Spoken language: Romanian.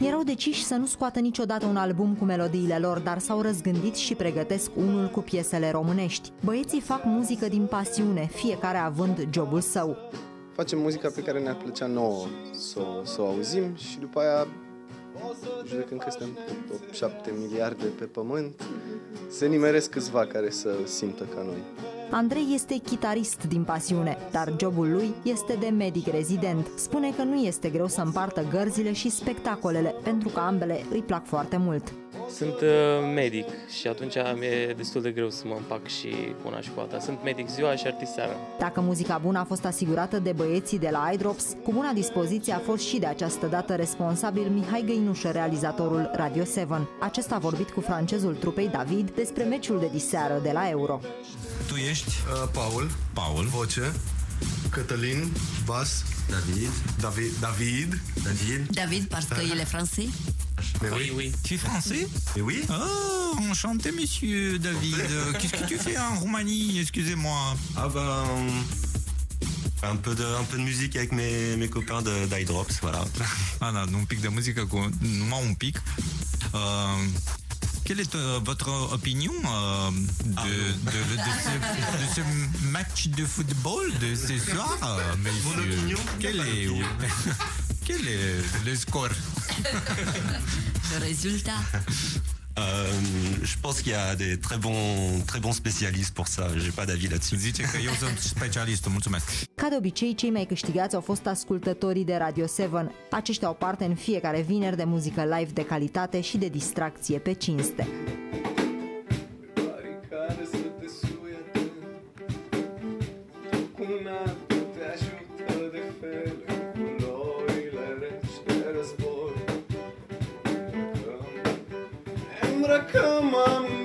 Erau deciși să nu scoată niciodată un album cu melodiile lor, dar s-au răzgândit și pregătesc unul cu piesele românești. Băieții fac muzică din pasiune, fiecare având jobul său. Facem muzica pe care ne-ar plăcea nouă să, o- să o auzim și după aia judecând că suntem 7 miliarde pe pământ, se nimeresc câțiva care să simtă ca noi. Andrei este chitarist din pasiune, dar jobul lui este de medic rezident. Spune că nu este greu să împartă gărzile și spectacolele, pentru că ambele îi plac foarte mult. Sunt uh, medic și atunci mi-e destul de greu să mă împac și cu una și cu alta. Sunt medic ziua și artist seara. Dacă muzica bună a fost asigurată de băieții de la iDrops, cu bună dispoziție a fost și de această dată responsabil Mihai Găinușă, realizatorul Radio 7. Acesta a vorbit cu francezul trupei David despre meciul de diseară de la Euro. Tu ești? Uh, Paul, Paul, voce, Cătălin, bas, David, David, David, David. David, parce qu'il est français. mais Oui, oui. Tu es français? Mais oui. Oh, enchanté, monsieur David. Euh, Qu'est-ce que tu fais en Roumanie? Excusez-moi. Ah ben un peu de un peu de musique avec mes, mes copains de d'Idrops, voilà. Ah, da, un pic de cu numai un pic. Uh, quelle est euh, votre opinion euh, de, de, de, de, ce, de ce match de football de ce soir, euh, messieurs? Opinion Quel est, quel est le score? Le résultat. Euh, je pense qu'il y a des très bons très bons spécialistes pour ça. J'ai pas d'avis là-dessus. Zice că eu sunt specialistul, mulțumesc. Ca de obicei, cei mai câștigați au fost ascultătorii de Radio 7. Aceștia au parte în fiecare vineri de muzică live de calitate și de distracție pe cinste. care să te suie Cu una te ajută de fel Come on.